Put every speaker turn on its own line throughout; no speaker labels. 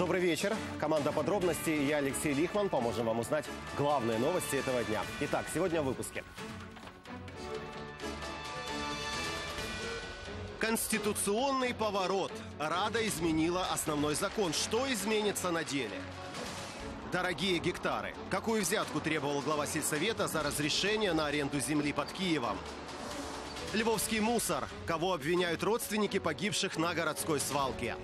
Добрый вечер. Команда подробностей я, Алексей Лихман, поможем вам узнать главные новости этого дня. Итак, сегодня в выпуске. Конституционный поворот. Рада изменила основной закон. Что изменится на деле? Дорогие гектары. Какую взятку требовал глава сельсовета за разрешение на аренду земли под Киевом? Львовский мусор. Кого обвиняют родственники погибших на городской свалке?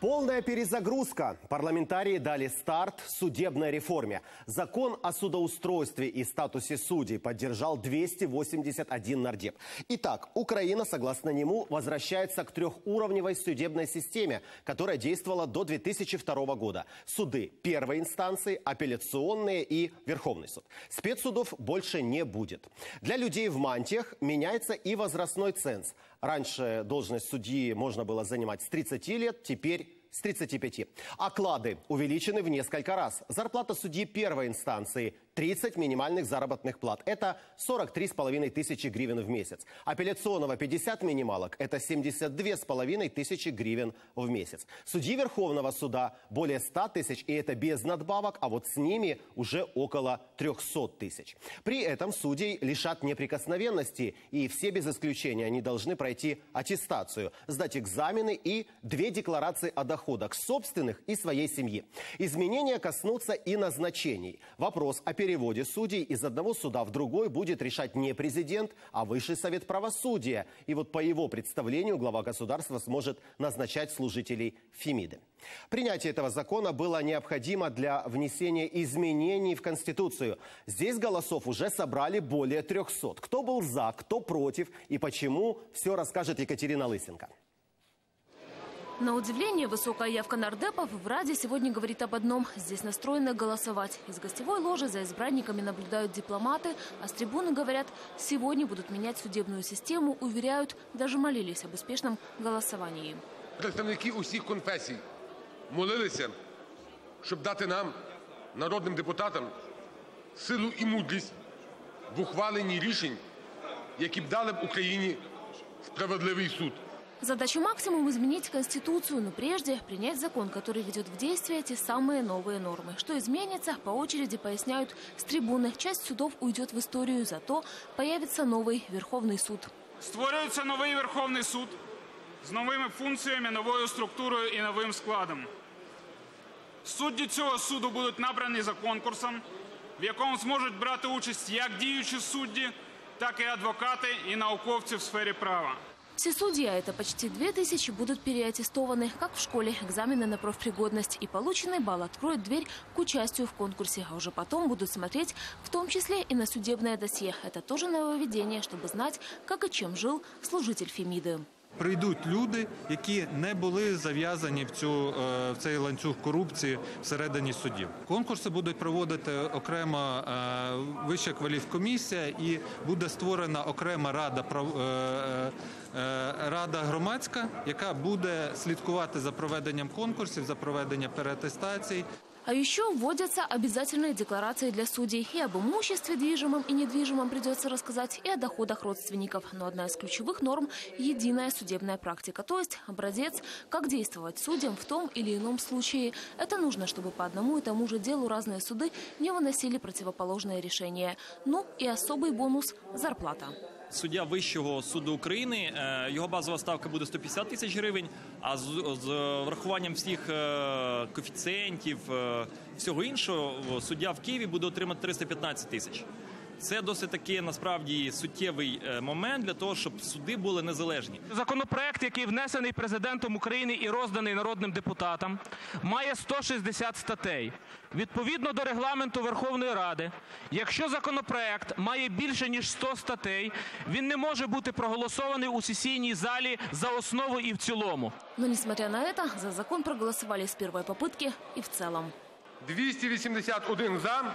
Полная перезагрузка. Парламентарии дали старт судебной реформе. Закон о судоустройстве и статусе судей поддержал 281 нардеп. Итак, Украина, согласно нему, возвращается к трехуровневой судебной системе, которая действовала до 2002 года. Суды первой инстанции, апелляционные и Верховный суд. Спецсудов больше не будет. Для людей в мантиях меняется и возрастной ценз. Раньше должность судьи можно было занимать с 30 лет, теперь с 35. Оклады увеличены в несколько раз. Зарплата судьи первой инстанции 30 минимальных заработных плат. Это 43,5 тысячи гривен в месяц. Апелляционного 50 минималок. Это 72,5 тысячи гривен в месяц. Судьи Верховного суда более 100 тысяч, и это без надбавок, а вот с ними уже около 300 тысяч. При этом судей лишат неприкосновенности, и все без исключения они должны пройти аттестацию, сдать экзамены и две декларации о доходах собственных и своей семьи. Изменения коснутся и назначений. Вопрос о переводе судей из одного суда в другой будет решать не президент, а Высший совет правосудия. И вот по его представлению глава государства сможет назначать служителей Фемиды. Принятие этого закона было необходимо для внесения изменений в Конституцию. Здесь голосов уже собрали более 300. Кто был за, кто против и почему, все расскажет Екатерина Лысенко.
На удивление, высокая явка нардепов в Раде сегодня говорит об одном. Здесь настроены голосовать. Из гостевой ложи за избранниками наблюдают дипломаты, а с трибуны говорят, сегодня будут менять судебную систему, уверяют, даже молились об успешном голосовании.
Представники усіх конфесій молилися, щоб дати нам, народним депутатам, силу і мудрість в ухваленні рішень, які б дали б Україні справедливий суд.
Задача максимум изменить Конституцию, но прежде принять закон, который ведет в действие те самые новые нормы. Что изменится, по очереди поясняют с трибуны. Часть судов уйдет в историю, зато появится новый Верховный суд.
Створюється новий Верховний суд з новими функціями, новою структурою і новим складом. Судді цього суду будуть набрані за конкурсом, в якому зможуть брати участь як діючі судді, так і адвокати і науковці в сфері права.
Все судьи, а это почти две тысячи, будут переаттестованы, как в школе, экзамены на профпригодность. И полученный балл откроет дверь к участию в конкурсе. А уже потом будут смотреть в том числе и на судебное досье. Это тоже нововведение, чтобы знать, как и чем жил служитель Фемиды.
Прийдуть люди, які не були зав'язані в цю е, в цей ланцюг корупції всередині судів. Конкурси будуть проводити окремо е, вища кваліфкомісія і буде створена окрема рада е, рада громадська, яка буде слідкувати за проведенням конкурсів, за проведенням переатестацій.
А еще вводятся обязательные декларации для судей. И об имуществе движимом и недвижимом придется рассказать, и о доходах родственников. Но одна из ключевых норм – единая судебная практика, то есть образец, как действовать судьям в том или ином случае. Это нужно, чтобы по одному и тому же делу разные суды не выносили противоположные решения. Ну и особый бонус – зарплата.
Суддя Вищого суду України е, його базова ставка буде 150 тисяч гривень. А з, з врахуванням всіх е, коефіцієнтів, е, всього іншого, суддя в Києві буде отримати 315 тисяч. Це досить таки насправді суттєвий е, момент для того, щоб суди були незалежні.
Законопроект, який внесений президентом України і розданий народним депутатам, має 160 статей. Відповідно до регламенту Верховної Ради, якщо законопроект має більше ніж 100 статей, він не може бути проголосований у сесійній залі за основу і в цілому.
Но, несмотря на это, за закон проголосовали с первой попытки и в целом.
281 за,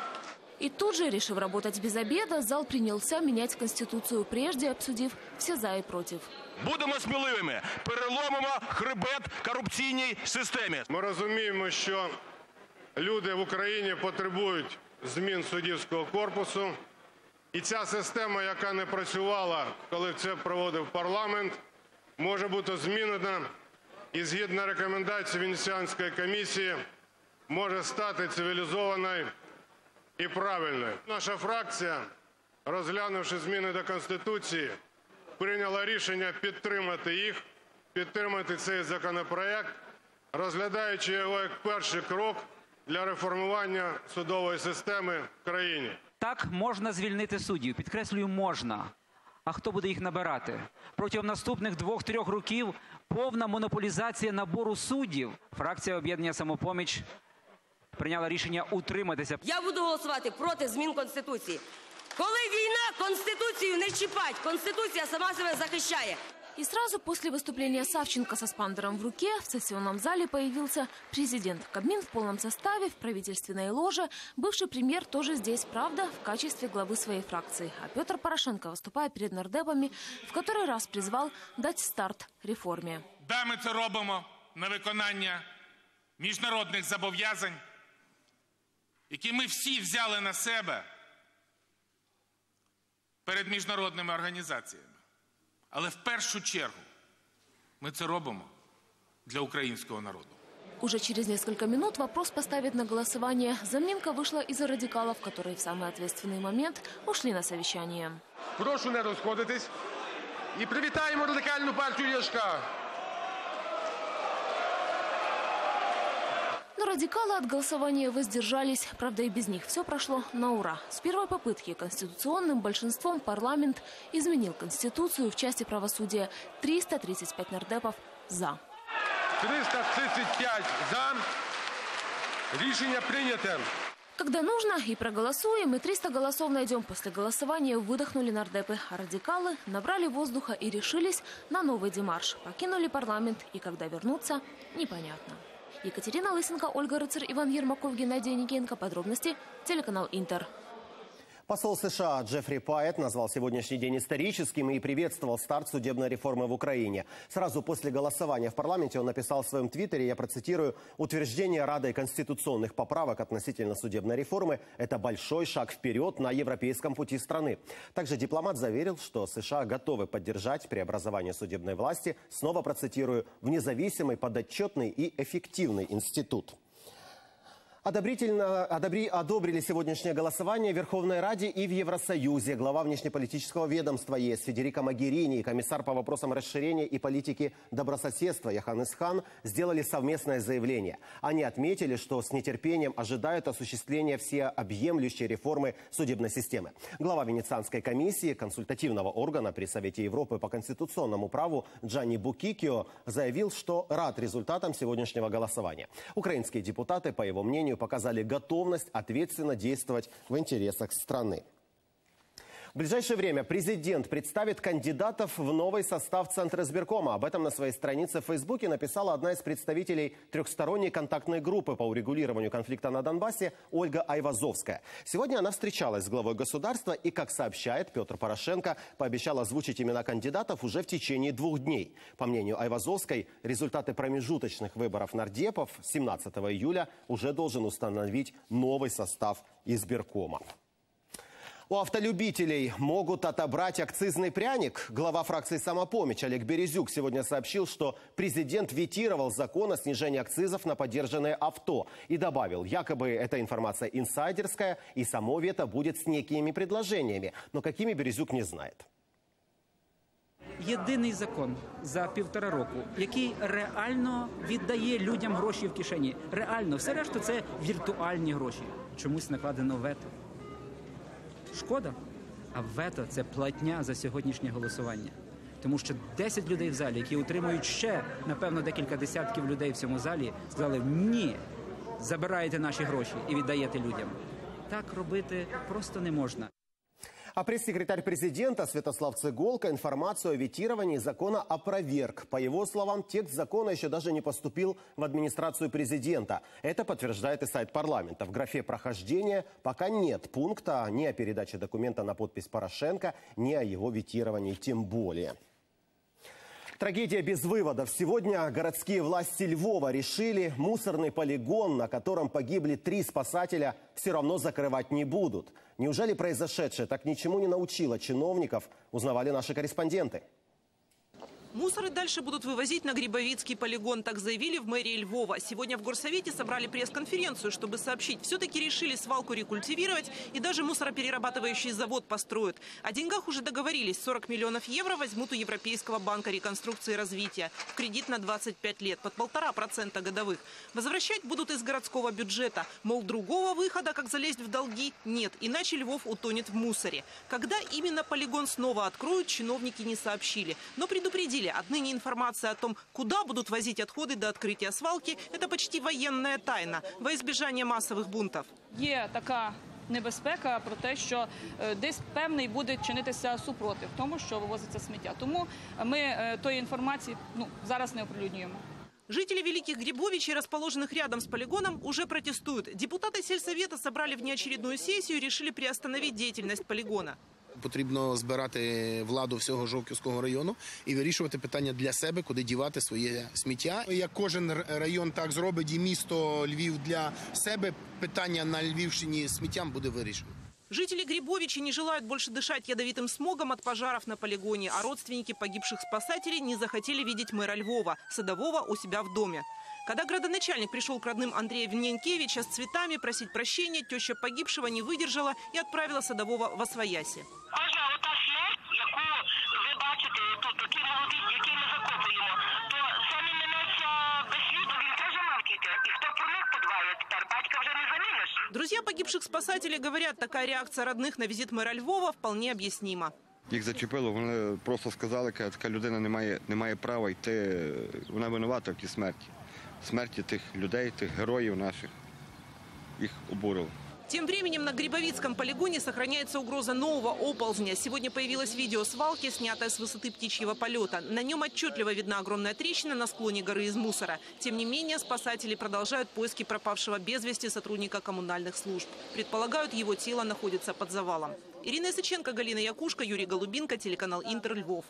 И тут же, решив работать без обеда, зал принялся менять Конституцию, прежде обсудив все за и против.
Будемо сміливими, переломимо хребет корупційній системі.
Ми розуміємо, що люди в Україні потребують змін суддівського корпусу. І ця система, яка не працювала, коли це проводив парламент, може бути змінена і згідно рекомендацій Венеціанської комісії може стати цивілізованою і правильною. Наша фракція, розглянувши зміни до Конституції, прийняла рішення підтримати їх, підтримати цей законопроект, розглядаючи його як перший крок для реформування судової системи в країні.
Так можна звільнити суддів. Підкреслюю, можна. А хто буде їх набирати? Протягом наступних двох-трьох років повна монополізація набору суддів. Фракція об'єднання самопоміч прийняла рішення утриматися.
Я буду голосувати проти змін Конституції. Коли війна, Конституцію не чіпать. Конституція сама себе захищає.
И сразу после выступления Савченко со спандером в руке в сессионном зале появился президент. Кабмин в полном составе, в правительственной ложе. Бывший премьер тоже здесь, правда, в качестве главы своей фракции. А Петр Порошенко, выступая перед нардепами, в который раз призвал дать старт реформе.
Да, ми це робимо на виконання міжнародних зобов'язань, які ми всі взяли на себе перед міжнародними організаціями. Але в першу чергу ми це робимо для українського народу.
Уже через несколько минут вопрос поставить на голосование. Заминка вышла из-за радикалов, которые в самый ответственный момент ушли на совещание.
Прошу не розходитись. І привітаємо радикальну партію Ляшка.
Радикалы от голосования воздержались. Правда, и без них все прошло на ура. С первой попытки конституционным большинством парламент изменил Конституцию в части правосудия. 335 нардепов «за».
335 за. Рішення прийняте.
Когда нужно, и проголосуем, и 300 голосов найдем. После голосования выдохнули нардепы, а радикалы набрали воздуха и решились на новый демарш. Покинули парламент, и когда вернутся, непонятно. Екатерина Лысенко, Ольга Рыцарь, Иван Ермаков, Геннадий Никенко. Подробности. Телеканал «Интер».
Посол США Джеффри Пайет назвал сегодняшний день историческим и приветствовал старт судебной реформы в Украине. Сразу после голосования в парламенте он написал в своем твиттере, я процитирую, «Утверждение Радой конституционных поправок относительно судебной реформы – это большой шаг вперед на европейском пути страны». Также дипломат заверил, что США готовы поддержать преобразование судебной власти, снова процитирую, «в независимый, подотчетный и эффективный институт». Одобрительно одобри, одобрили сегодняшнее голосование в Верховной Раде и в Евросоюзе. Глава внешнеполитического ведомства ЕС Федерико Магерини и комиссар по вопросам расширения и политики добрососедства Яханес Хан сделали совместное заявление. Они отметили, что с нетерпением ожидают осуществления всеобъемлющей реформы судебной системы. Глава Венецианской комиссии, консультативного органа при Совете Европы по конституционному праву Джанни Букикио заявил, что рад результатам сегодняшнего голосования. Украинские депутаты, по его мнению, показали готовность ответственно действовать в интересах страны. В ближайшее время президент представит кандидатов в новый состав Центра избиркома. Об этом на своей странице в Фейсбуке написала одна из представителей трехсторонней контактной группы по урегулированию конфликта на Донбассе Ольга Айвазовская. Сегодня она встречалась с главой государства и, как сообщает Петр Порошенко, пообещал озвучить имена кандидатов уже в течение двух дней. По мнению Айвазовской, результаты промежуточных выборов нардепов 17 июля уже должен установить новый состав избиркома. У автолюбителей могут отобрать акцизный пряник. Глава фракции «Самопомощь» Олег Березюк сегодня сообщил, что президент ветировал закон о снижении акцизов на поддержанные авто. И добавил, якобы эта информация инсайдерская, и само вето будет с некими предложениями. Но какими Березюк не знает.
Єдиний закон за півтора року, який реально віддає людям гроші в кишені. Реально, все решту це віртуальні гроші. Чомусь накладено вето. Шкода. А вето це платня за сьогоднішнє голосування. Тому що 10 людей в залі, які утримують ще, напевно, декілька десятків людей в цьому залі, сказали ні, забираєте наші гроші і віддаєте людям. Так робити просто не можна.
А пресс-секретарь президента Святослав Цыголко информацию о ветировании закона опроверг. По его словам, текст закона еще даже не поступил в администрацию президента. Это подтверждает и сайт парламента. В графе прохождения пока нет пункта ни о передаче документа на подпись Порошенко, ни о его ветировании тем более. Трагедия без выводов. Сегодня городские власти Львова решили, мусорный полигон, на котором погибли три спасателя, все равно закрывать не будут. Неужели произошедшее так ничему не научило чиновников, узнавали наши корреспонденты.
Мусор и дальше будут вывозить на Грибовицкий полигон, так заявили в мэрии Львова. Сегодня в горсовете собрали пресс-конференцию, чтобы сообщить, все-таки решили свалку рекультивировать и даже мусороперерабатывающий завод построят. О деньгах уже договорились. 40 миллионов евро возьмут у Европейского банка реконструкции и развития. В кредит на 25 лет, под полтора процента годовых. Возвращать будут из городского бюджета. Мол, другого выхода, как залезть в долги, нет. Иначе Львов утонет в мусоре. Когда именно полигон снова откроют, чиновники не сообщили. Но предупредили, отныне информация о том, куда будут возить отходы до открытия свалки, это почти военная тайна во избежание массовых бунтов.
Є така небезпека про те, що е, десь певний буде чинитися супротив тому, що вивозиться сміття. Тому ми е, тої інформації ну зараз не оприлюднюємо.
Жители Великих Грибовичей, расположенных рядом с полигоном, уже протестуют. Депутаты сельсовета собрали внеочередную сессию и решили приостановить деятельность полигона.
Потрібно збирати владу всього Жовківського району і вирішувати питання для себе, куди дівати своє сміття. Як кожен р- район так зробить, і місто Львів для себе питання на Львівщині з сміттям буде вирішено.
Жители Грибовичи не желают больше дышать ядовитым смогом от пожаров на полигоне, а родственники погибших спасателей не захотели видеть мэра Львова, садового, у себя в доме. Когда градоначальник пришел к родным Андрея Вненкевича с цветами просить прощения, теща погибшего не выдержала и отправила садового в Освояси.
Кожна ота смерть, яку ви бачите тут, такі молоді, які ми закопуємо, то самі минеться без сліду, він теж мав тільки. І хто про них подбає тепер? Батька вже не заміниш.
Друзья погибших спасателей говорят, такая реакция родных на визит мэра Львова вполне объяснима.
Їх зачепило, вони просто сказали, що така людина не має, не має права йти, вона винувата в тій смерті. Смерті тих людей, тих героїв наших. Їх обурило.
Тем временем на Грибовицком полигоне сохраняется угроза нового оползня. Сегодня появилось видео свалки, снятое с высоты птичьего полета. На нем отчетливо видна огромная трещина на склоне горы из мусора. Тем не менее, спасатели продолжают поиски пропавшего без вести сотрудника коммунальных служб. Предполагают, его тело находится под завалом. Ирина Исаченко, Галина Якушка, Юрий Голубинка, телеканал Интер, Львов.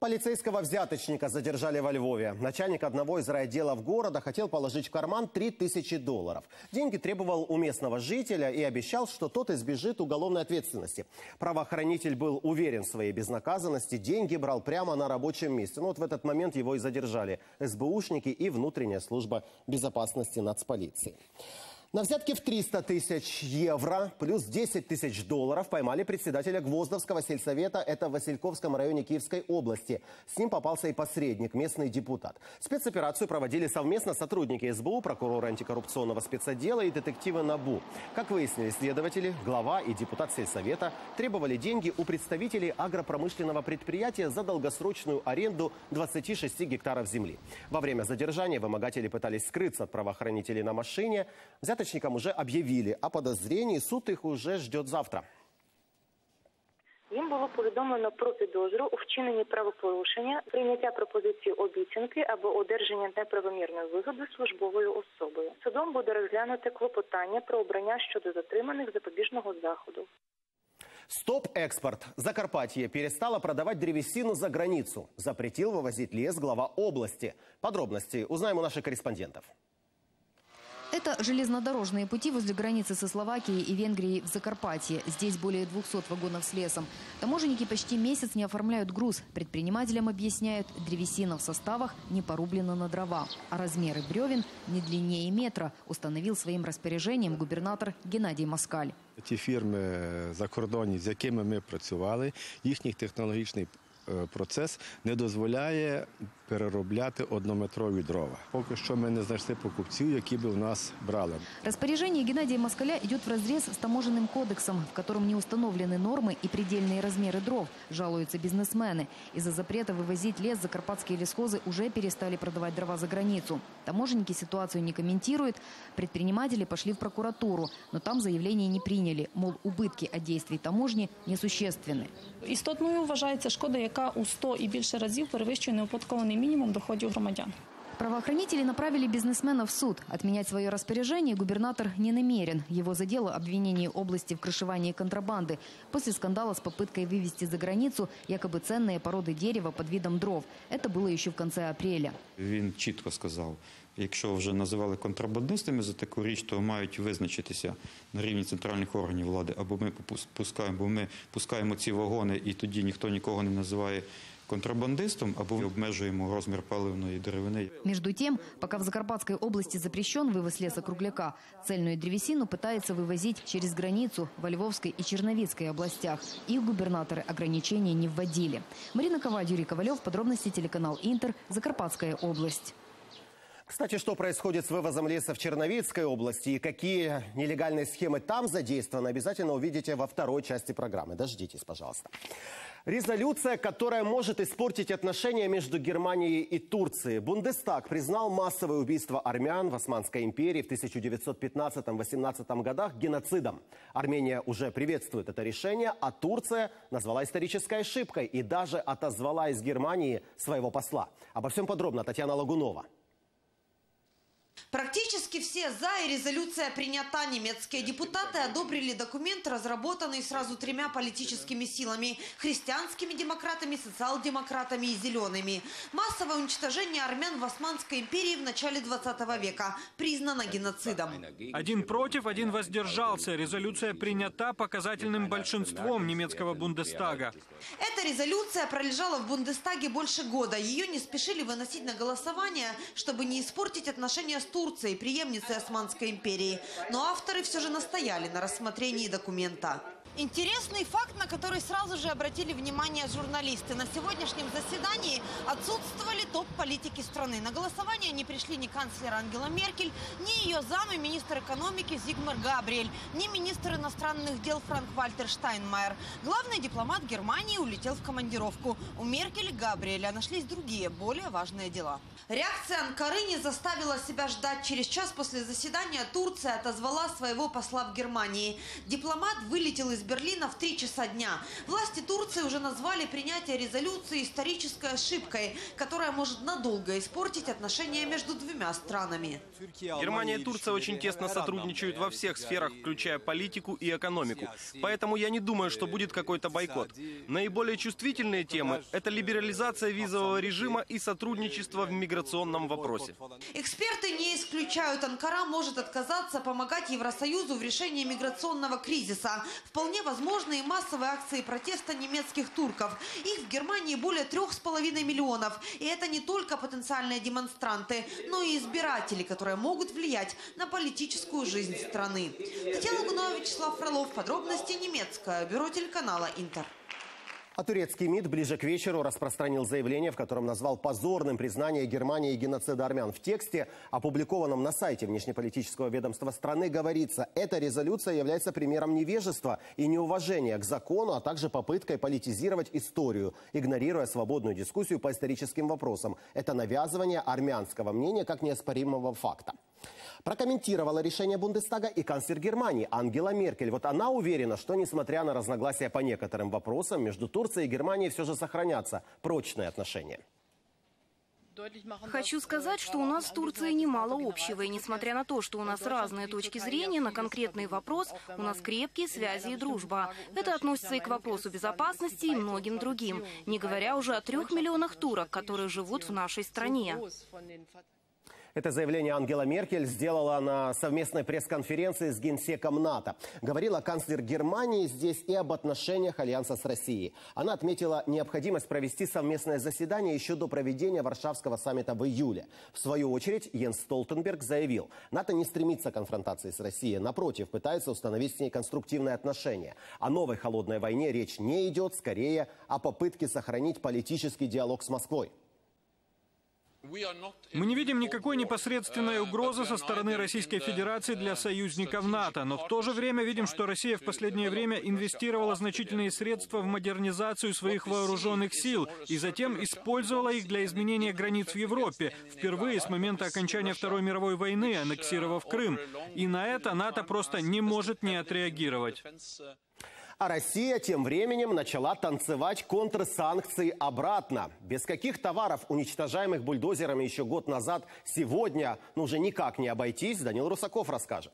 Полицейского взяточника задержали во Львове. Начальник одного из райотделов города хотел положить в карман 3000 долларов. Деньги требовал у местного жителя и обещал, что тот избежит уголовной ответственности. Правоохранитель был уверен в своей безнаказанности, деньги брал прямо на рабочем месте. Но вот в этот момент его и задержали СБУшники и внутренняя служба безопасности нацполиции. На взятке в 300 тысяч евро плюс 10 тысяч долларов поймали председателя Гвоздовского сельсовета, это в Васильковском районе Киевской области. С ним попался и посредник, местный депутат. Спецоперацию проводили совместно сотрудники СБУ, прокуроры антикоррупционного спецотдела и детективы НАБУ. Как выяснили следователи, глава и депутат сельсовета требовали деньги у представителей агропромышленного предприятия за долгосрочную аренду 26 гектаров земли. Во время задержания вымогатели пытались скрыться от правоохранителей на машине Взяточникам уже объявили о подозрении. Суд их уже ждет завтра.
Їм було повідомлено про підозру у вчиненні правопорушення, прийняття пропозиції обіцянки або одержання неправомірної вигоди службовою особою. Судом буде розглянуте клопотання про обрання щодо затриманих запобіжного заходу.
Стоп-экспорт. Закарпатье перестало продавать древесину за границу. Запретил вывозить лес глава области. Подробности узнаем у наших корреспондентов.
Это железнодорожные пути возле границы со Словакией и Венгрией в Закарпатье. Здесь более 200 вагонов с лесом. Таможенники почти месяц не оформляют груз. Предпринимателям объясняют, древесина в составах не порублена на дрова. А размеры бревен не длиннее метра, установил своим распоряжением губернатор Геннадий Москаль.
Ті фірми закордонні, з якими ми працювали, їхній технологічний е, процес не дозволяє переробляти однометрові дрова. Поки що ми не знайшли покупців, які би в нас брали.
Распоряжение Геннадия Москаля идет вразрез с таможенным кодексом, в котором не установлены нормы и предельные размеры дров, жалуются бизнесмены. Из-за запрета вывозить лес закарпатские лесхозы уже перестали продавать дрова за границу. Таможенники ситуацию не комментируют. Предприниматели пошли в прокуратуру, но там заявление не приняли, мол, убытки от действий таможни несущественны.
Істотною вважається шкода, яка у 100 і більше разів перевищує неоподаткований мінімум доходів громадян.
Правоохранители направили бизнесмена в суд. Отменять свое распоряжение губернатор не намерен. Его задело обвинение области в крышевании контрабанды после скандала с попыткой вывести за границу якобы ценные породы дерева под видом дров. Это было еще в конце апреля.
Він чітко сказав, якщо вже називали контрабандистами за таку річ, то мають визначитися на рівні центральних органів влади. Або ми пус- пускаємо, або ми пускаємо ці вагони, і тоді ніхто нікого не називає контрабандистом або обмежуємо розмір паливної деревини.
Между тем, пока в Закарпатской области запрещен вывоз леса кругляка, цельную древесину пытаются вывозить через границу во Львовской и Черновицкой областях. Их губернаторы ограничения не вводили. Марина Коваль, Юрий Ковалев, подробности телеканал Интер, Закарпатская область.
Кстати, что происходит с вывозом леса в Черновицкой области и какие нелегальные схемы там задействованы, обязательно увидите во второй части программы. Дождитесь, пожалуйста. Резолюция, которая может испортить отношения между Германией и Турцией. Бундестаг признал массовое убийство армян в Османской империи в 1915-18 годах геноцидом. Армения уже приветствует это решение, а Турция назвала исторической ошибкой и даже отозвала из Германии своего посла. Обо всем подробно Татьяна Лагунова.
Практически все за и резолюция принята. Немецкие депутаты одобрили документ, разработанный сразу тремя политическими силами – христианскими демократами, социал-демократами и зелеными. Массовое уничтожение армян в Османской империи в начале 20 века признано геноцидом.
Один против, один воздержался. Резолюция принята показательным большинством немецкого Бундестага.
Эта резолюция пролежала в Бундестаге больше года. Ее не спешили выносить на голосование, чтобы не испортить отношения с Турцией, преемницей Османской империи. Но авторы все же настояли на рассмотрении документа. Интересный факт, на который сразу же обратили внимание журналисты. На сегодняшнем заседании отсутствовали топ-политики страны. На голосование не пришли ни канцлер Ангела Меркель, ни ее зам и министр экономики Зигмар Габриэль, ни министр иностранных дел Франк-Вальтер Штайнмайер. Главный дипломат Германии улетел в командировку. У Меркель и Габриэля нашлись другие, более важные дела. Реакция Анкары не заставила себя ждать. Через час после заседания Турция отозвала своего посла в Германии. Дипломат вылетел из Берлина в 3 часа дня. Власти Турции уже назвали принятие резолюции исторической ошибкой, которая может надолго испортить отношения между двумя странами.
Германия и Турция очень тесно сотрудничают во всех сферах, включая политику и экономику. Поэтому я не думаю, что будет какой-то бойкот. Наиболее чувствительные темы – это либерализация визового режима и сотрудничество в миграционном вопросе.
Эксперты не исключают, Анкара может отказаться помогать Евросоюзу в решении миграционного кризиса. Вполне возможны и массовые акции протеста немецких турков. Их в Германии более трех с половиной миллионов. И это не только потенциальные демонстранты, но и избиратели, которые могут влиять на политическую жизнь страны. Татьяна Гунова, Вячеслав Фролов. Подробности немецкое. Бюро телеканала «Интер».
А турецкий МИД ближе к вечеру распространил заявление, в котором назвал позорным признание Германии геноцида армян. В тексте, опубликованном на сайте внешнеполитического ведомства страны, говорится, эта резолюция является примером невежества и неуважения к закону, а также попыткой политизировать историю, игнорируя свободную дискуссию по историческим вопросам. Это навязывание армянского мнения как неоспоримого факта. Прокомментировала решение Бундестага и канцлер Германии Ангела Меркель. Вот она уверена, что несмотря на разногласия по некоторым вопросам, между Турцией и Германией все же сохранятся прочные отношения.
Хочу сказать, что у нас с Турцией немало общего, и несмотря на то, что у нас разные точки зрения на конкретный вопрос, у нас крепкие связи и дружба. Это относится и к вопросу безопасности, и многим другим, не говоря уже о трех миллионах турок, которые живут в нашей стране.
Это заявление Ангела Меркель сделала на совместной пресс-конференции с генсеком НАТО. Говорила канцлер Германии здесь и об отношениях Альянса с Россией. Она отметила необходимость провести совместное заседание еще до проведения Варшавского саммита в июле. В свою очередь Йенс Столтенберг заявил, НАТО не стремится к конфронтации с Россией. Напротив, пытается установить с ней конструктивные отношения. О новой холодной войне речь не идет, скорее о попытке сохранить политический диалог с Москвой.
Мы не видим никакой непосредственной угрозы со стороны Российской Федерации для союзников НАТО, но в то же время видим, что Россия в последнее время инвестировала значительные средства в модернизацию своих вооруженных сил и затем использовала их для изменения границ в Европе, впервые с момента окончания Второй мировой войны, аннексировав Крым. И на это НАТО просто не может не отреагировать.
А Россия тем временем начала танцевать контрсанкции обратно. Без каких товаров, уничтожаемых бульдозерами еще год назад, сегодня ну, уже никак не обойтись, Данил Русаков расскажет.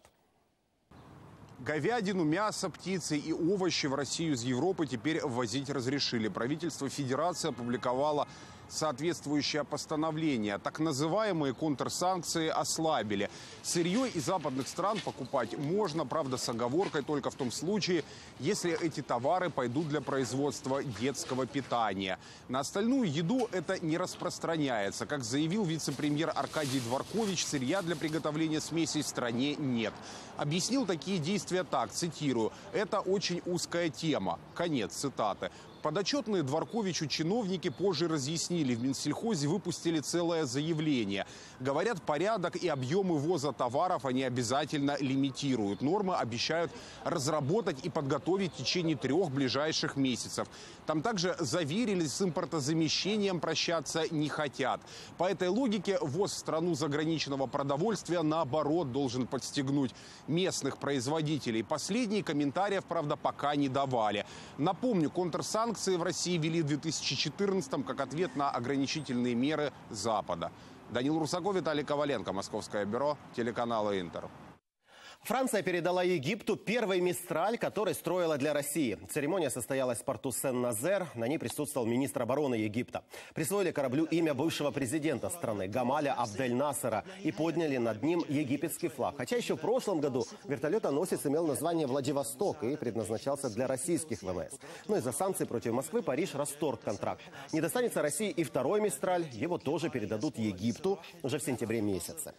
Говядину, мясо, птицы и овощи в Россию из Европы теперь ввозить разрешили. Правительство Федерации опубликовало
соответствующее постановление. Так называемые контрсанкции ослабили. Сырье из западных стран покупать можно, правда, с оговоркой только в том случае, если эти товары пойдут для производства детского питания. На остальную еду это не распространяется. Как заявил вице-премьер Аркадий Дворкович, сырья для приготовления смесей в стране нет. Объяснил такие действия так, цитирую, «Это очень узкая тема». Конец цитаты. Подотчетные Дворковичу чиновники позже разъяснили. В Минсельхозе выпустили целое заявление. Говорят, порядок и объемы ввоза товаров они обязательно лимитируют. Нормы обещают разработать и подготовить в течение трех ближайших месяцев. Там также заверили, с импортозамещением прощаться не хотят. По этой логике ввоз в страну заграничного продовольствия наоборот должен подстегнуть местных производителей. Последние комментариев, правда, пока не давали. Напомню, контрсанкции Санкции в России ввели в 2014 как ответ на ограничительные меры Запада. Данил Русаков, Виталий Коваленко, Московское бюро, телеканала «Интер».
Франция передала Египту первый «Мистраль», который строила для России. Церемония состоялась в порту Сен-Назер. На ней присутствовал министр обороны Египта. Присвоили кораблю имя бывшего президента страны Гамаля Абдель-Насера и подняли над ним египетский флаг. Хотя еще в прошлом году вертолетоносец имел название «Владивосток» и предназначался для российских ВМС. Но из-за санкций против Москвы Париж расторг контракт. Не достанется России и второй «Мистраль». Его тоже передадут Египту уже в сентябре месяце.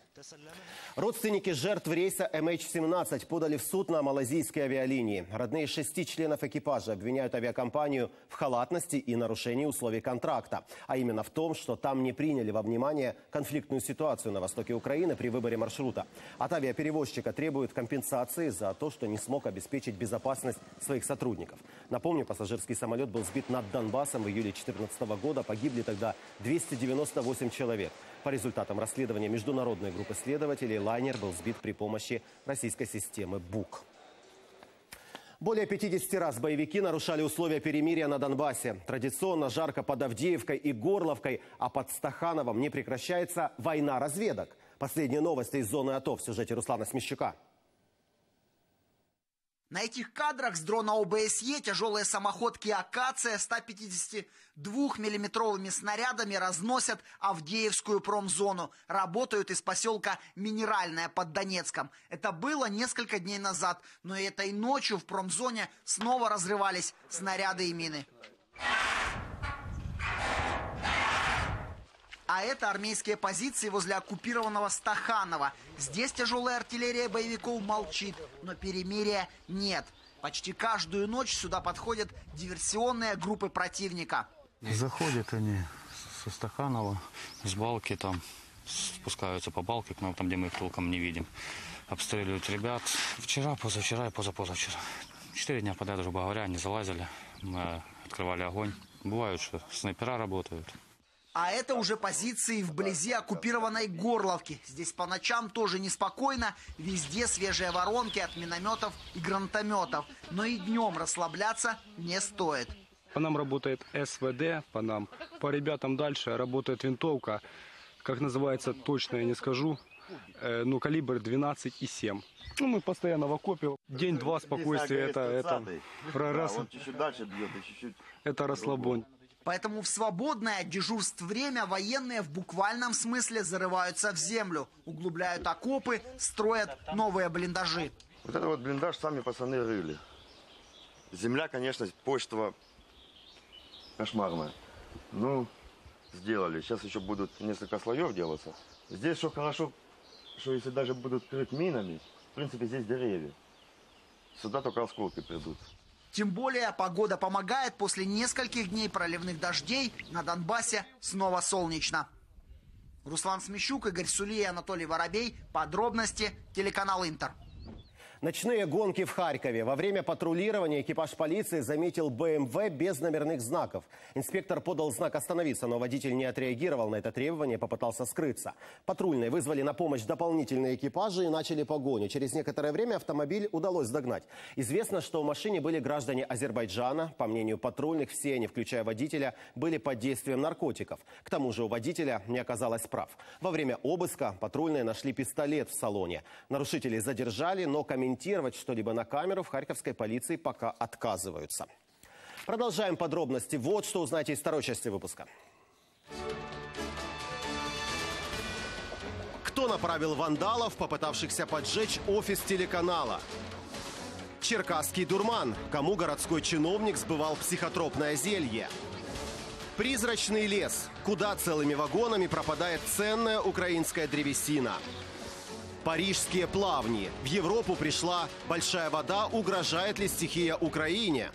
Родственники жертв рейса MH17 подали в суд на малазийской авиалинии. Родные шести членов экипажа обвиняют авиакомпанию в халатности и нарушении условий контракта. А именно в том, что там не приняли во внимание конфликтную ситуацию на востоке Украины при выборе маршрута. От авиаперевозчика требуют компенсации за то, что не смог обеспечить безопасность своих сотрудников. Напомню, пассажирский самолет был сбит над Донбассом в июле 2014 года. Погибли тогда 298 человек. По результатам расследования международной группы следователей лайнер был сбит при помощи российской системы БУК. Более 50 раз боевики нарушали условия перемирия на Донбассе. Традиционно жарко под Авдеевкой и Горловкой, а под Стахановым не прекращается война разведок. Последние новости из зоны АТО в сюжете Руслана Смещука.
На этих кадрах с дрона ОБСЕ тяжелые самоходки «Акация» 152-миллиметровыми снарядами разносят Авдеевскую промзону. Работают из поселка Минеральная под Донецком. Это было несколько дней назад, но этой ночью в промзоне снова разрывались снаряды и мины. А это армейские позиции возле оккупированного Стаханова. Здесь тяжелая артиллерия боевиков молчит, но перемирия нет. Почти каждую ночь сюда подходят диверсионные группы противника.
Заходят они со Стаханова, с балки там, спускаются по балке к нам, там, где мы их толком не видим. Обстреливают ребят. Вчера, позавчера и позапозавчера. Четыре дня подряд, грубо говоря, они залазили. Мы открывали огонь. Бывают, что снайпера работают.
А это уже позиции вблизи оккупированной Горловки. Здесь по ночам тоже неспокойно. Везде свежие воронки от минометов и гранатометов. Но и днем расслабляться не стоит.
По нам работает СВД, по нам. По ребятам дальше работает винтовка. Как называется, точно я не скажу. Э, ну, калибр 12,7. Ну, мы постоянно в окопе. День-два спокойствия. Это, это, раз, это расслабон.
Поэтому в свободное от дежурств время военные в буквальном смысле зарываются в землю, углубляют окопы, строят новые блиндажи.
Вот это вот блиндаж сами пацаны рыли. Земля, конечно, почва кошмарная. Ну, сделали. Сейчас еще будут несколько слоев делаться. Здесь что хорошо, что если даже будут крыть минами, в принципе, здесь деревья. Сюда только осколки придут.
Тем более погода помогает. После нескольких дней проливных дождей на Донбассе снова солнечно. Руслан Смещук, Игорь Сули и Анатолий Воробей. Подробности телеканал Интер.
Ночные гонки в Харькове. Во время патрулирования экипаж полиции заметил БМВ без номерных знаков. Инспектор подал знак «Остановиться», но водитель не отреагировал на это требование, попытался скрыться. Патрульные вызвали на помощь дополнительные экипажи и начали погоню. Через некоторое время автомобиль удалось догнать. Известно, что в машине были граждане Азербайджана. По мнению патрульных, все они, включая водителя, были под действием наркотиков. К тому же у водителя не оказалось прав. Во время обыска патрульные нашли пистолет в салоне. Нарушителей задержали, но комментировали комментировать что-либо на камеру в харьковской полиции пока отказываются. Продолжаем подробности. Вот что узнаете из второй части выпуска. Кто направил вандалов, попытавшихся поджечь офис телеканала? Черкасский дурман. Кому городской чиновник сбывал психотропное зелье? Призрачный лес. Куда целыми вагонами пропадает ценная украинская древесина? Парижские плавни. В Европу пришла большая вода. Угрожает ли стихия Украине?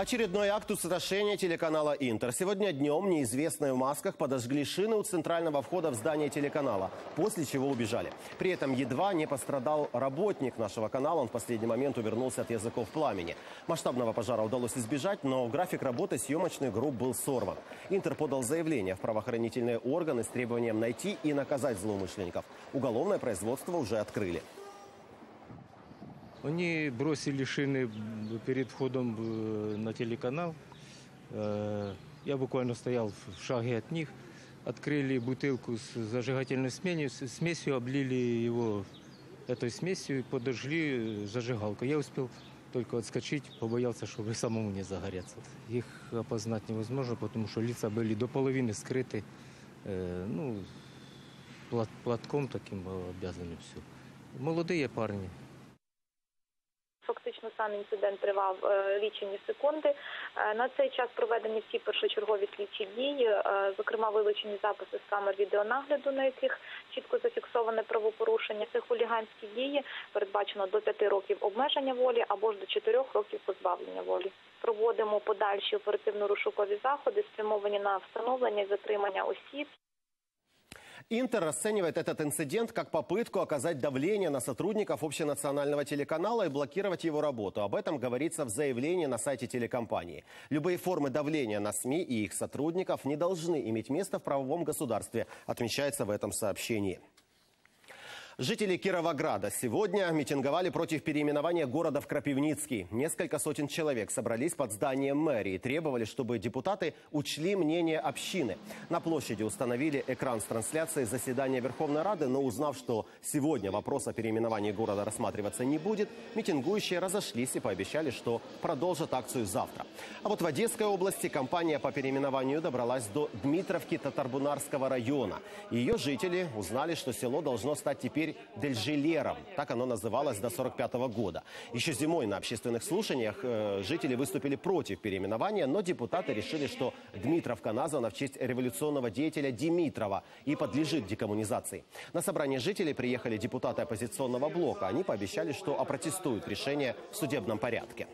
Очередной акт устрашения телеканала «Интер». Сегодня днем неизвестные в масках подожгли шины у центрального входа в здание телеканала, после чего убежали. При этом едва не пострадал работник нашего канала. Он в последний момент увернулся от языков пламени. Масштабного пожара удалось избежать, но график работы съемочных групп был сорван. «Интер» подал заявление в правоохранительные органы с требованием найти и наказать злоумышленников. Уголовное производство уже открыли.
Они бросили шины перед входом э, на телеканал. Э, Я буквально стоял в шаге от них. Открыли бутылку с зажигательной смесью, смесью облили его этой смесью и подожгли зажигалку. Я успел только отскочить, побоялся, чтобы самому не загореться. Их опознать невозможно, потому что лица были до половины скрыты. Э, Ну, плат- платком таким обвязаны все. Молодые парни.
Фактично сам інцидент тривав е, лічені секунди. Е, На цей час проведені всі першочергові слідчі дії, е, зокрема вилучені записи з камер відеонагляду, на яких чітко зафіксоване правопорушення. Це хуліганські дії передбачено до 5 років обмеження волі або ж до 4 років позбавлення волі. Проводимо подальші оперативно-розшукові заходи, спрямовані на встановлення і затримання осіб.
Интер расценивает этот инцидент как попытку оказать давление на сотрудников общенационального телеканала и блокировать его работу. Об этом говорится в заявлении на сайте телекомпании. Любые формы давления на СМИ и их сотрудников не должны иметь места в правовом государстве, отмечается в этом сообщении. Жители Кировограда сегодня митинговали против переименования города в Крапивницкий. Несколько сотен человек собрались под зданием мэрии и требовали, чтобы депутаты учли мнение общины. На площади установили экран с трансляцией заседания Верховной Рады, но узнав, что сегодня вопрос о переименовании города рассматриваться не будет, митингующие разошлись и пообещали, что продолжат акцию завтра. А вот в Одесской области компания по переименованию добралась до Дмитровки Татарбунарского района. Ее жители узнали, что село должно стать теперь Дельжилером. Так оно называлось до 1945 года. Еще зимой на общественных слушаниях э, жители выступили против переименования, но депутаты решили, что Дмитровка названа в честь революционного деятеля Димитрова и подлежит декоммунизации. На собрание жителей приехали депутаты оппозиционного блока. Они пообещали, что опротестуют решение в судебном порядке.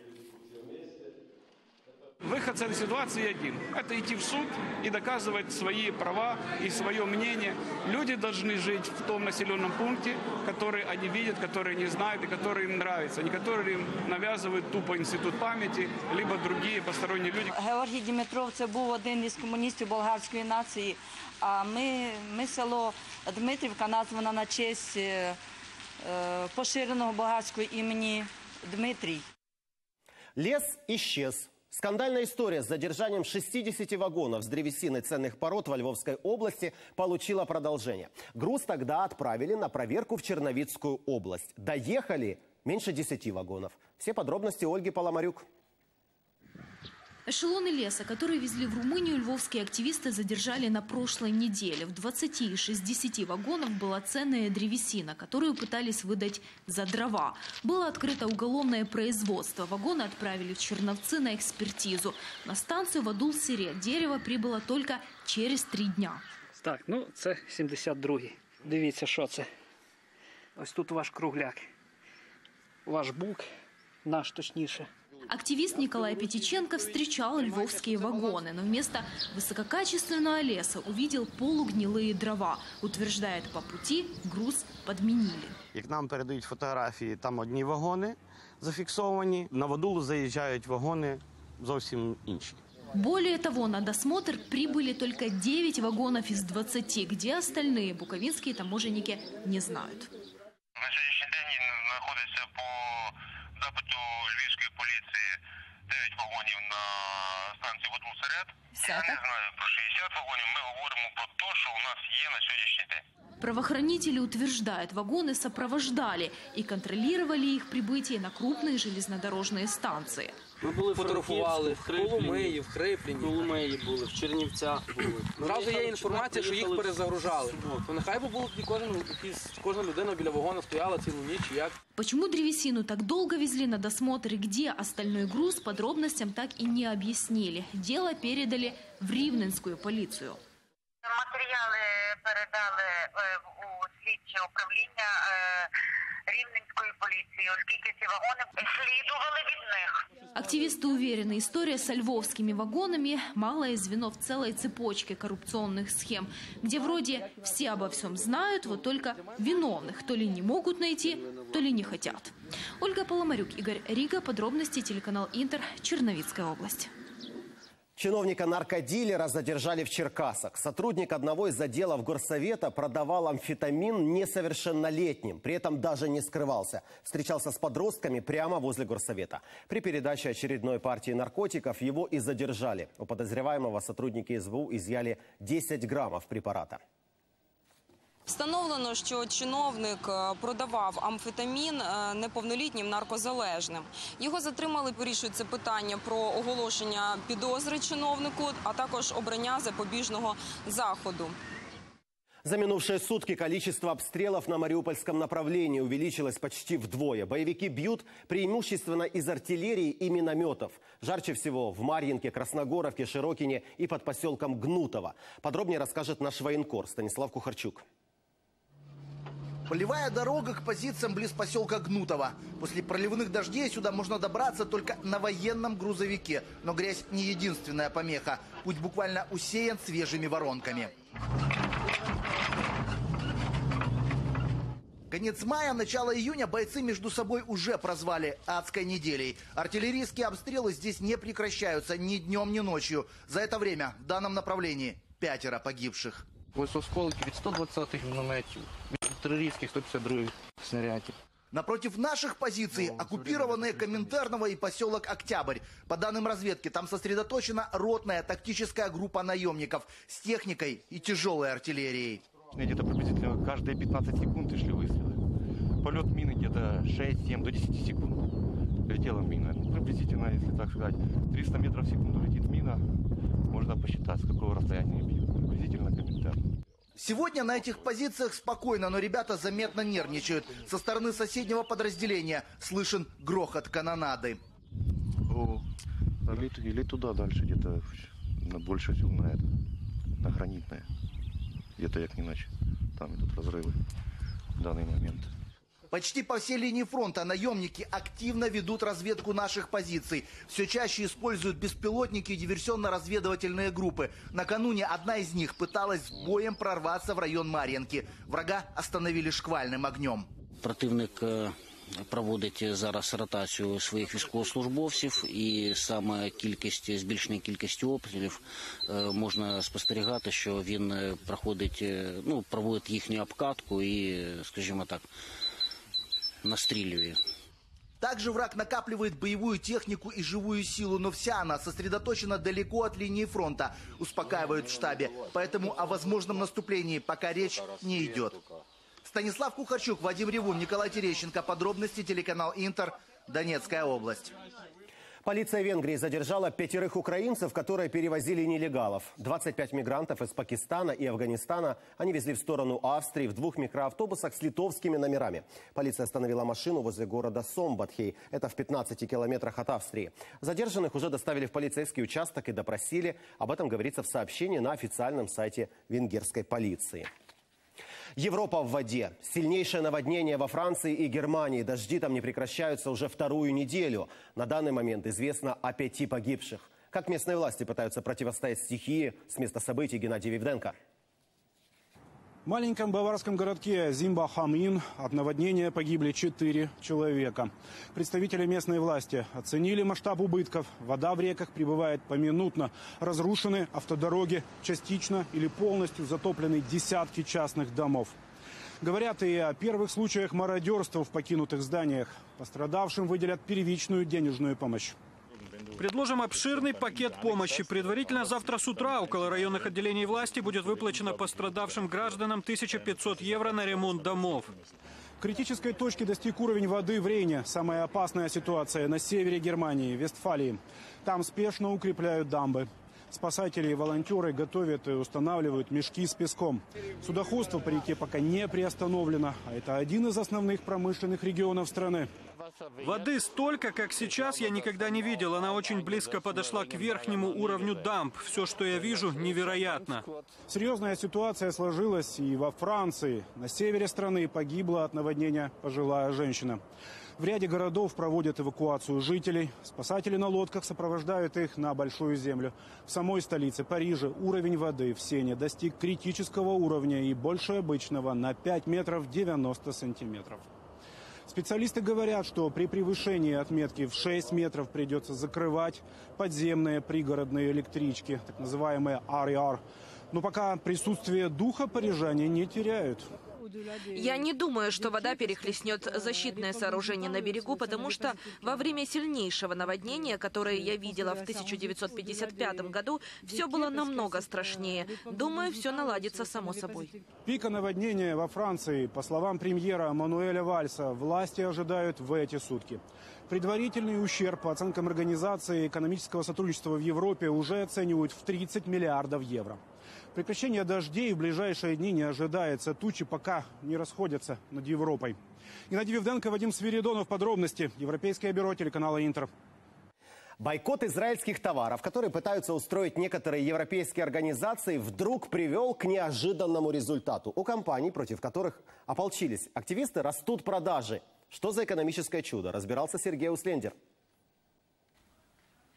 Выход с этой ситуации один. Это идти в суд и доказывать свои права и свое мнение. Люди должны жить в том населенном пункте, который они видят, который они знают и который им нравится. Не который им навязывают тупо институт памяти, либо другие посторонние люди.
Георгій Дімитров це був один із комуністів болгарської нації. А ми, ми село Дмитрівка названо на честь е, е, поширеного болгарського імені Дмитрій.
Лес исчез. Скандальная история с задержанием 60 вагонов с древесиной ценных пород во Львовской области получила продолжение. Груз тогда отправили на проверку в Черновицкую область. Доехали меньше 10 вагонов. Все подробности Ольги Поломарюк.
Эшелоны леса, которые везли в Румынию, львовские активисты задержали на прошлой неделе. В 20 из 60 вагонов была ценная древесина, которую пытались выдать за дрова. Было открыто уголовное производство. Вагоны отправили в Черновцы на экспертизу. На станцию в Адул-Сире дерево прибыло только через три дня.
Так, ну це 72-й. Дивіться, що це. Ось тут ваш кругляк. Ваш бук, наш точніше.
Активист Николай Пятиченко встречал львовские вагоны, но вместо высококачественного леса увидел полугнилые дрова. Утверждает, по пути груз подменили.
Як нам передають фотографії, там одні вагони зафіксовані, на Вадулу заїжджають вагони зовсім інші.
Более того, на досмотр прибыли только 9 вагонов из 20, где остальные буковинские таможенники не знают.
знаходиться по вагонів на станції Водмусаряд. Я не знаю про 60 вагонів. Ми говоримо про те, що у нас є на сьогоднішній день.
Правоохранители утверждают, вагоны сопровождали и контролировали их прибытие на крупные железнодорожные станции.
Ми були в
фотографували в
Франківську, в
Коломиї, в Хрипліні.
Коломиї були, в Чернівцях були. Ми
Зразу є інформація, що їх перезагружали. То нехай би було тоді кожен, якийсь- кожна людина біля вагона стояла цілу ніч, і як.
Почему древесину так долго везли на досмотр и где остальной груз, подробностям так и не объяснили. Дело передали в Ривненскую полицию.
Матеріали передали е, у слідче управління е, Рівненської поліції, оскільки ці вагони слідували від них.
Активисты уверены, история со львовскими вагонами – малое звено в целой цепочке коррупционных схем, где вроде все обо всем знают, вот только виновных то ли не могут найти, то ли не хотят. Ольга Поломарюк, Игорь Рига, подробности телеканал Интер, Черновицкая область.
Чиновника-наркодилера задержали в Черкасах. Сотрудник одного из отделов горсовета продавал амфетамин несовершеннолетним. При этом даже не скрывался. Встречался с подростками прямо возле горсовета. При передаче очередной партии наркотиков его и задержали. У подозреваемого сотрудники СБУ изъяли 10 граммов препарата.
Встановлено, що чиновник е, продавав амфетамін е, неповнолітнім наркозалежним. Його затримали, вирішують це питання про оголошення підозри чиновнику, а також обрання запобіжного заходу.
За минувшие сутки количество обстрелов на Мариупольском направлении увеличилось почти вдвое. Боевики бьют преимущественно из артиллерии и минометов. Жарче всего в Марьинке, Красногоровке, Широкине и под поселком Гнутово. Подробнее расскажет наш военкор Станислав Кухарчук.
Полевая дорога к позициям близ поселка Гнутово. После проливных дождей сюда можно добраться только на военном грузовике. Но грязь не единственная помеха. Путь буквально усеян свежими воронками. Конец мая, начало июня бойцы между собой уже прозвали адской неделей. Артиллерийские обстрелы здесь не прекращаются ни днем, ни ночью. За это время в данном направлении пятеро погибших.
Ось осколки від 120-х мінометів, від артилерійських 152 снарядів.
Напротив наших позиций оккупированные Коминтерново и поселок Октябрь. По данным разведки, там сосредоточена ротная тактическая группа наемников с техникой и тяжелой артиллерией.
Где-то приблизительно каждые 15 секунд шли выстрелы. Полет мины где-то 6-7 до 10 секунд. Летела мина. Ну, приблизительно, если так сказать, 300 метров в секунду летит мина. Можно посчитать, с какого расстояния бьет.
Сегодня на этих позициях спокойно, но ребята заметно нервничают. Со стороны соседнего подразделения слышен грохот канонады.
О, или, или туда дальше, где-то больше всего на это, на гранитное. Где-то як иначе. Там идут разрывы в данный момент.
Почти по всей линии фронта наемники активно ведут разведку наших позиций. Все чаще используют беспилотники и диверсионно-разведывательные группы. Накануне одна из них пыталась с боем прорваться в район Марьинки. Врага остановили шквальным огнем.
Противник е, проводить зараз ротацію своїх військовослужбовців, і саме кількість збільшення кількості обстрілів е, можна спостерігати, що він е, проходить, е, ну проводить їхню обкатку і, скажімо так, настрілює.
Также враг накапливает боевую технику и живую силу, но вся она сосредоточена далеко от линии фронта, успокаивают в штабе. Поэтому о возможном наступлении пока речь не идет. Станислав Кухарчук, Вадим Ревун, Николай Терещенко. Подробности телеканал Интер, Донецкая область.
Полиция Венгрии задержала пятерых украинцев, которые перевозили нелегалов. 25 мигрантов из Пакистана и Афганистана они везли в сторону Австрии в двух микроавтобусах с литовскими номерами. Полиция остановила машину возле города Сомбатхей. Это в 15 километрах от Австрии. Задержанных уже доставили в полицейский участок и допросили. Об этом говорится в сообщении на официальном сайте венгерской полиции. Европа в воде. Сильнейшее наводнение во Франции и Германии. Дожди там не прекращаются уже вторую неделю. На данный момент известно о пяти погибших. Как местные власти пытаются противостоять стихии, с места событий Геннадий Вивденко.
В маленьком баварском городке Зимбахамин от наводнения погибли четыре человека. Представители местной власти оценили масштаб убытков. Вода в реках прибывает поминутно. Разрушены автодороги, частично или полностью затоплены десятки частных домов. Говорят и о первых случаях мародерства в покинутых зданиях. Пострадавшим выделят первичную денежную помощь.
Предложим обширный пакет помощи. Предварительно завтра с утра около районных отделений власти будет выплачено пострадавшим гражданам 1500 евро на ремонт домов.
Критической точки достиг уровень воды в Рейне. Самая опасная ситуация на севере Германии, Вестфалии. Там спешно укрепляют дамбы. Спасатели и волонтеры готовят и устанавливают мешки с песком. Судоходство по реке пока не приостановлено, а это один из основных промышленных регионов страны.
Воды столько, как сейчас, я никогда не видел. Она очень близко подошла к верхнему уровню дамб. Все, что я вижу, невероятно.
Серьезная ситуация сложилась и во Франции. На севере страны погибла от наводнения пожилая женщина. В ряде городов проводят эвакуацию жителей. Спасатели на лодках сопровождают их на Большую Землю. В самой столице Париже уровень воды в Сене достиг критического уровня и больше обычного на 5 метров 90 сантиметров. Специалисты говорят, что при превышении отметки в 6 метров придется закрывать подземные пригородные электрички, так называемые RER. Но пока присутствие духа парижане не теряют.
Я не думаю, что вода перехлестнет защитное сооружение на берегу, потому что во время сильнейшего наводнения, которое я видела в 1955 году, все было намного страшнее. Думаю, все наладится само собой.
Пика наводнения во Франции, по словам премьера Мануэля Вальса, власти ожидают в эти сутки. Предварительный ущерб по оценкам Организации экономического сотрудничества в Европе уже оценивают в 30 миллиардов евро. Прекращение дождей в ближайшие дни не ожидается. Тучи пока не расходятся над Европой. Геннадий Вивденко, Вадим Свиридонов. Подробности. Европейское бюро телеканала «Интер».
Бойкот израильских товаров, которые пытаются устроить некоторые европейские организации, вдруг привел к неожиданному результату. У компаний, против которых ополчились активисты, растут продажи. Что за экономическое чудо? Разбирался Сергей Услендер.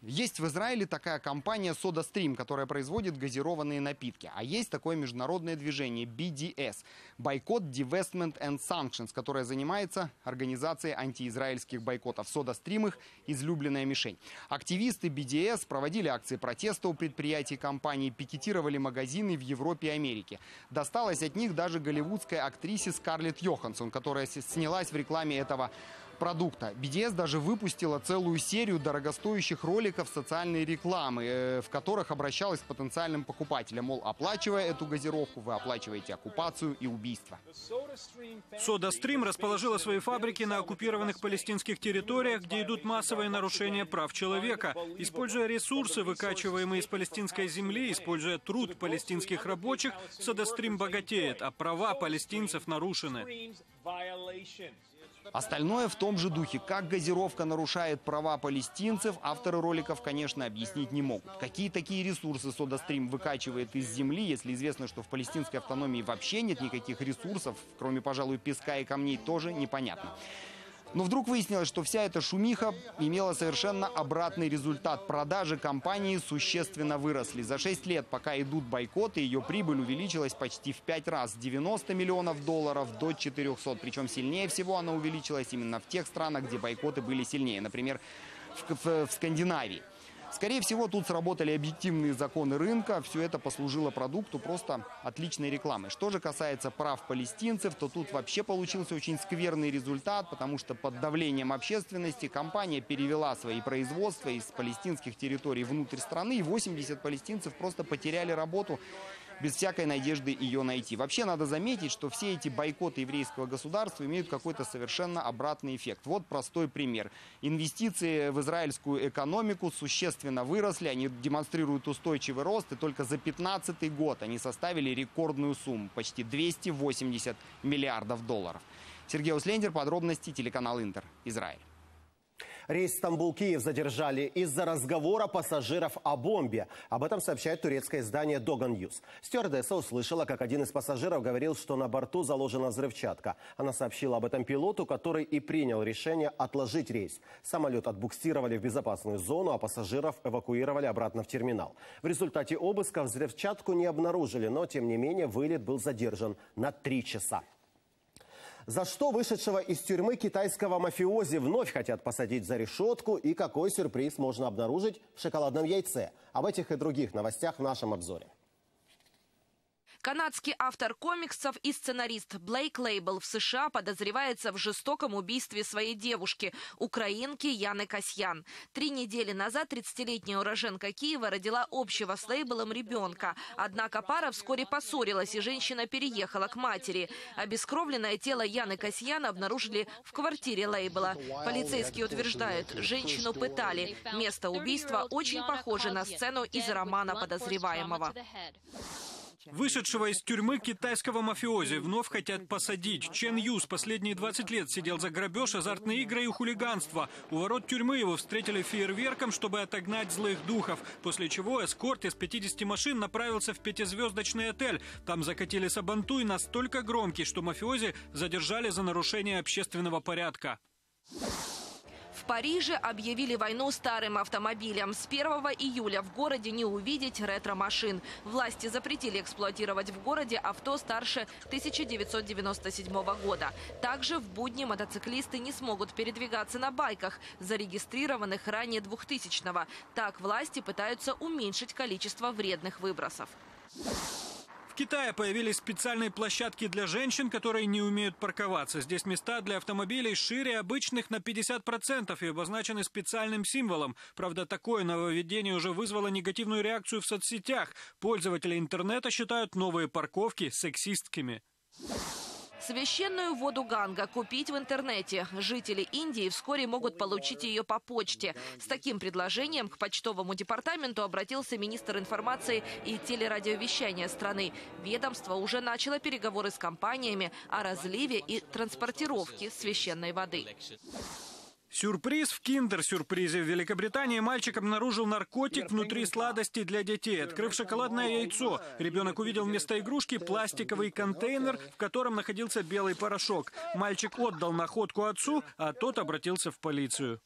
Есть в Израиле такая компания SodaStream, которая производит газированные напитки. А есть такое международное движение BDS – Boycott, Divestment and Sanctions, которое занимается организацией антиизраильских бойкотов. SodaStream их излюбленная мишень. Активисты BDS проводили акции протеста у предприятий компании, пикетировали магазины в Европе и Америке. Досталось от них даже голливудской актрисе Скарлетт Йоханссон, которая снялась в рекламе этого продукта. BDS даже выпустила целую серию дорогостоящих роликов социальной рекламы, э, в которых обращалась к потенциальным покупателям. Мол, оплачивая эту газировку, вы оплачиваете оккупацию и убийство.
SodaStream расположила свои фабрики на оккупированных палестинских территориях, где идут массовые нарушения прав человека. Используя ресурсы, выкачиваемые из палестинской земли, используя труд палестинских рабочих, SodaStream богатеет, а права палестинцев нарушены.
Остальное в том же духе. Как газировка нарушает права палестинцев, авторы роликов, конечно, объяснить не могут. Какие такие ресурсы SodaStream выкачивает из земли, если известно, что в палестинской автономии вообще нет никаких ресурсов, кроме, пожалуй, песка и камней, тоже непонятно. Но вдруг выяснилось, что вся эта шумиха имела совершенно обратный результат. Продажи компании существенно выросли. За 6 лет, пока идут бойкоты, ее прибыль увеличилась почти в 5 раз. С 90 миллионов долларов до 400. Причем сильнее всего она увеличилась именно в тех странах, где бойкоты были сильнее. Например, в, в, в Скандинавии. Скорее всего, тут сработали объективные законы рынка. Все это послужило продукту просто отличной рекламы. Что же касается прав палестинцев, то тут вообще получился очень скверный результат, потому что под давлением общественности компания перевела свои производства из палестинских территорий внутрь страны, и 80 палестинцев просто потеряли работу без всякой надежды ее найти. Вообще надо заметить, что все эти бойкоты еврейского государства имеют какой-то совершенно обратный эффект. Вот простой пример. Инвестиции в израильскую экономику существенно выросли, они демонстрируют устойчивый рост, и только за 2015 год они составили рекордную сумму, почти 280 миллиардов долларов. Сергей Услендер, подробности, телеканал Интер, Израиль.
Рейс Стамбул-Киев задержали из-за разговора пассажиров о бомбе. Об этом сообщает турецкое издание Dogan News. Стюардесса услышала, как один из пассажиров говорил, что на борту заложена взрывчатка. Она сообщила об этом пилоту, который и принял решение отложить рейс. Самолет отбуксировали в безопасную зону, а пассажиров эвакуировали обратно в терминал. В результате обыска взрывчатку не обнаружили, но тем не менее вылет был задержан на три часа. За что вышедшего из тюрьмы китайского мафиози вновь хотят посадить за решетку и какой сюрприз можно обнаружить в шоколадном яйце? Об этих и других новостях в нашем обзоре.
Канадский автор комиксов и сценарист Блейк Лейбл в США подозревается в жестоком убийстве своей девушки, украинки Яны Касьян. Три недели назад 30-летняя уроженка Киева родила общего с Лейблом ребенка. Однако пара вскоре поссорилась, и женщина переехала к матери. Обескровленное тело Яны Касьян обнаружили в квартире Лейбла. Полицейские утверждают, женщину пытали. Место убийства очень похоже на сцену из романа подозреваемого.
Вышедшего из тюрьмы китайского мафиози вновь хотят посадить. Чен Юс последние 20 лет сидел за грабеж, азартные игры и хулиганство. У ворот тюрьмы его встретили фейерверком, чтобы отогнать злых духов. После чего эскорт из 50 машин направился в пятизвездочный отель. Там закатили сабантуй настолько громкий, что мафиози задержали за нарушение общественного порядка.
Париже объявили войну старым автомобилям. С 1 июля в городе не увидеть ретро-машин. Власти запретили эксплуатировать в городе авто старше 1997 года. Также в будни мотоциклисты не смогут передвигаться на байках, зарегистрированных ранее 2000-го. Так власти пытаются уменьшить количество вредных выбросов.
Китае появились специальные площадки для женщин, которые не умеют парковаться. Здесь места для автомобилей шире обычных на 50% и обозначены специальным символом. Правда, такое нововведение уже вызвало негативную реакцию в соцсетях. Пользователи интернета считают новые парковки сексистскими.
Священную воду Ганга купить в интернете. Жители Индии вскоре могут получить ее по почте. С таким предложением к почтовому департаменту обратился министр информации и телерадиовещания страны. Ведомство уже начало переговоры с компаниями о разливе и транспортировке священной воды.
Сюрприз в киндер-сюрпризе. В Великобритании мальчик обнаружил наркотик внутри сладостей для детей. Открыв шоколадное яйцо, ребенок увидел вместо игрушки пластиковый контейнер, в котором находился белый порошок. Мальчик отдал находку отцу, а тот обратился в полицию.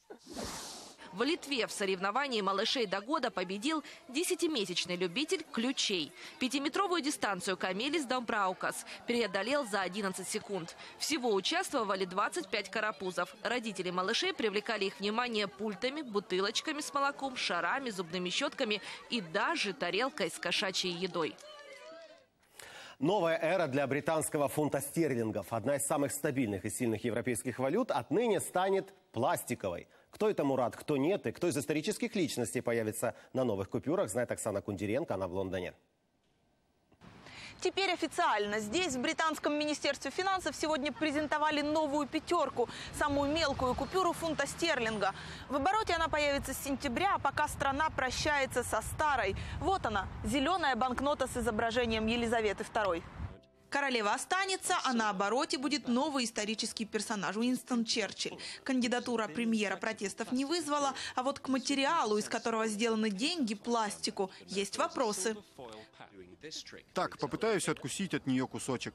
В Литве в соревновании малышей до года победил десятимесячный любитель ключей. Пятиметровую дистанцию Камелис Домбраукас преодолел за 11 секунд. Всего участвовали 25 карапузов. Родители малышей привлекали их внимание пультами, бутылочками с молоком, шарами, зубными щетками и даже тарелкой с кошачьей едой.
Новая эра для британского фунта стерлингов. Одна из самых стабильных и сильных европейских валют отныне станет пластиковой. Кто этому рад, кто нет, и кто из исторических личностей появится на новых купюрах, знает Оксана Кундеренко, она в Лондоне.
Теперь официально здесь, в британском министерстве финансов, сегодня презентовали новую пятерку, самую мелкую купюру фунта стерлинга. В обороте она появится с сентября, пока страна прощается со старой. Вот она, зеленая банкнота с изображением Елизаветы II. Королева останется, а на обороте будет новый исторический персонаж Уинстон Черчилль. Кандидатура премьера протестов не вызвала, а вот к материалу, из которого сделаны деньги, пластику, есть вопросы.
Так, попытаюсь откусить от нее кусочек.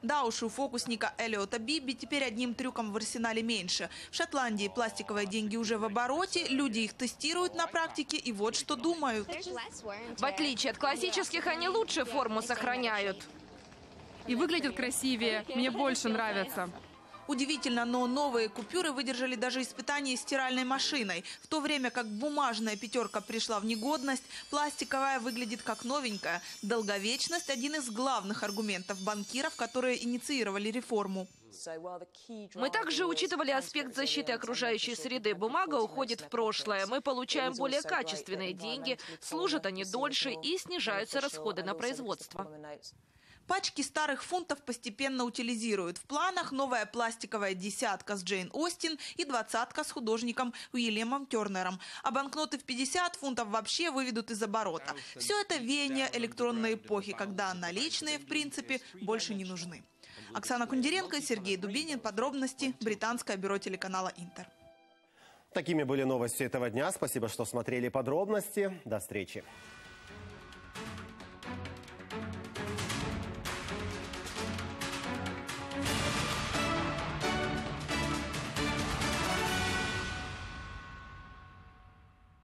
Да уж, у фокусника Элиота Биби теперь одним трюком в арсенале меньше. В Шотландии пластиковые деньги уже в обороте, люди их тестируют на практике и вот что думают.
В отличие от классических, они лучше форму сохраняют
и выглядят красивее. Мне больше нравятся.
Удивительно, но новые купюры выдержали даже испытание стиральной машиной. В то время как бумажная пятерка пришла в негодность, пластиковая выглядит как новенькая. Долговечность – один из главных аргументов банкиров, которые инициировали реформу.
Мы также учитывали аспект защиты окружающей среды. Бумага уходит в прошлое. Мы получаем более качественные деньги, служат они дольше и снижаются расходы на производство.
Пачки старых фунтов постепенно утилизируют. В планах новая пластиковая десятка с Джейн Остин и двадцатка с художником Уильямом Тернером. А банкноты в 50 фунтов вообще выведут из оборота. Все это веяние электронной эпохи, когда наличные, в принципе, больше не нужны. Оксана Кундеренко, Сергей Дубинин. Подробности. Британское бюро телеканала «Интер».
Такими были новости этого дня. Спасибо, что смотрели подробности. До встречи.